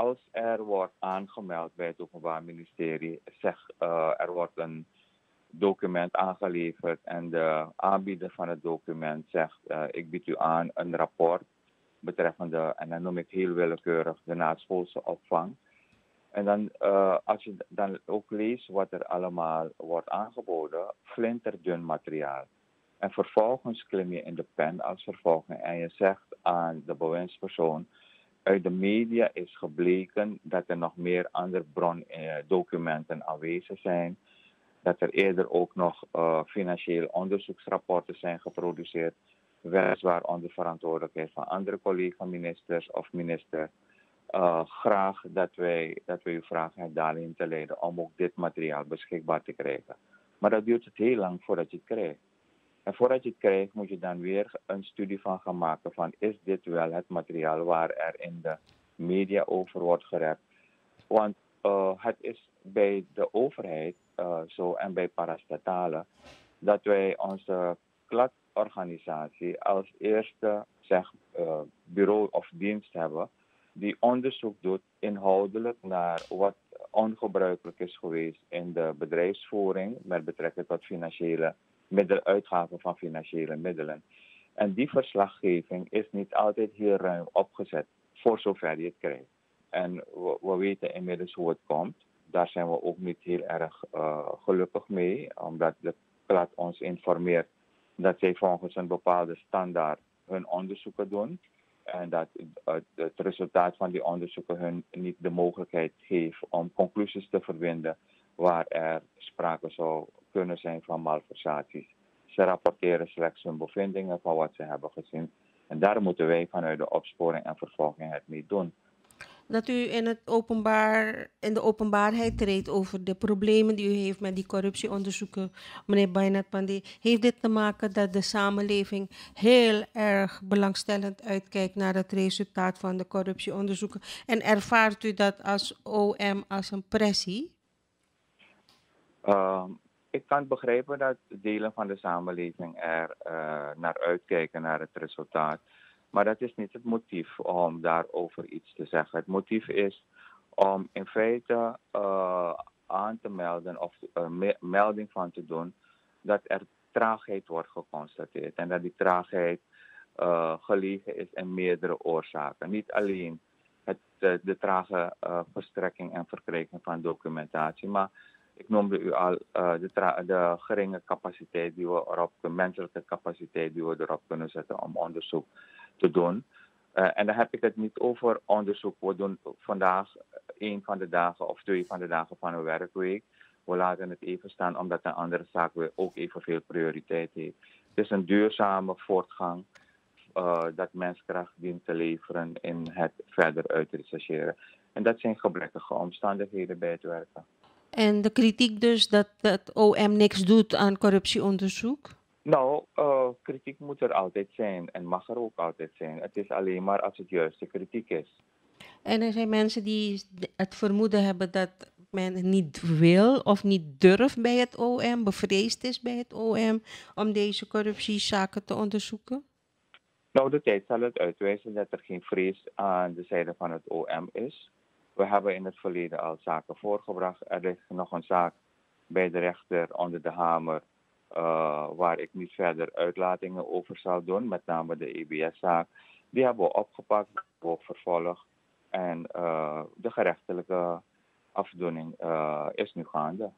als er wordt aangemeld bij het Openbaar Ministerie, zeg uh, er wordt een document aangeleverd en de aanbieder van het document zegt: uh, Ik bied u aan een rapport betreffende, en dan noem ik heel willekeurig, de naschoolse opvang. En dan, uh, als je dan ook leest wat er allemaal wordt aangeboden, flinterdun materiaal. En vervolgens klim je in de pen als vervolging en je zegt aan de bewindspersoon, uit de media is gebleken dat er nog meer andere brondocumenten aanwezig zijn. Dat er eerder ook nog uh, financiële onderzoeksrapporten zijn geproduceerd. Weliswaar onder verantwoordelijkheid van andere collega-ministers of minister. Uh, graag dat wij, dat wij u vragen daarin te leiden om ook dit materiaal beschikbaar te krijgen. Maar dat duurt het heel lang voordat je het krijgt. En voordat je het krijgt, moet je dan weer een studie van gaan maken van is dit wel het materiaal waar er in de media over wordt gerept. Want uh, het is bij de overheid uh, zo en bij parastatalen dat wij onze kladorganisatie als eerste zeg, uh, bureau of dienst hebben die onderzoek doet inhoudelijk naar wat ongebruikelijk is geweest in de bedrijfsvoering met betrekking tot financiële middel, uitgaven van financiële middelen. En die verslaggeving is niet altijd heel ruim opgezet, voor zover je het krijgt. En we, we weten inmiddels hoe het komt. Daar zijn we ook niet heel erg uh, gelukkig mee, omdat de klad ons informeert dat zij volgens een bepaalde standaard hun onderzoeken doen. En dat het, het resultaat van die onderzoeken hun niet de mogelijkheid geeft om conclusies te verbinden waar er sprake zou kunnen zijn van malversaties. Ze rapporteren slechts hun bevindingen van wat ze hebben gezien. En daar moeten wij vanuit de opsporing en vervolging het mee doen. Dat u in, het openbaar, in de openbaarheid treedt over de problemen die u heeft met die corruptieonderzoeken, meneer Bainat Pandey, heeft dit te maken dat de samenleving heel erg belangstellend uitkijkt naar het resultaat van de corruptieonderzoeken? En ervaart u dat als OM als een pressie? Uh, ik kan begrijpen dat delen van de samenleving er uh, naar uitkijken naar het resultaat. Maar dat is niet het motief om daarover iets te zeggen. Het motief is om in feite uh, aan te melden of een melding van te doen dat er traagheid wordt geconstateerd. En dat die traagheid gelegen is in meerdere oorzaken. Niet alleen het, de trage verstrekking en verkrijging van documentatie, maar ik noemde u al uh, de, de, geringe capaciteit die we erop, de menselijke capaciteit die we erop kunnen zetten om onderzoek te doen. Uh, en dan heb ik het niet over onderzoek. We doen vandaag een van de dagen of twee van de dagen van een werkweek. We laten het even staan omdat een andere zaak weer ook evenveel prioriteit heeft. Het is een duurzame voortgang uh, dat menskracht dient te leveren in het verder uitrechercheren. En dat zijn gebrekkige omstandigheden bij het werken. En de kritiek dus dat het OM niks doet aan corruptieonderzoek? Nou, uh, kritiek moet er altijd zijn en mag er ook altijd zijn. Het is alleen maar als het juiste kritiek is. En er zijn mensen die het vermoeden hebben dat men niet wil of niet durft bij het OM, bevreesd is bij het OM om deze corruptiezaken te onderzoeken? Nou, de tijd zal het uitwijzen dat er geen vrees aan de zijde van het OM is. We hebben in het verleden al zaken voorgebracht. Er ligt nog een zaak bij de rechter onder de hamer, uh, waar ik niet verder uitlatingen over zal doen, met name de EBS-zaak. Die hebben we opgepakt, hebben we vervolgd en uh, de gerechtelijke afdoening uh, is nu gaande.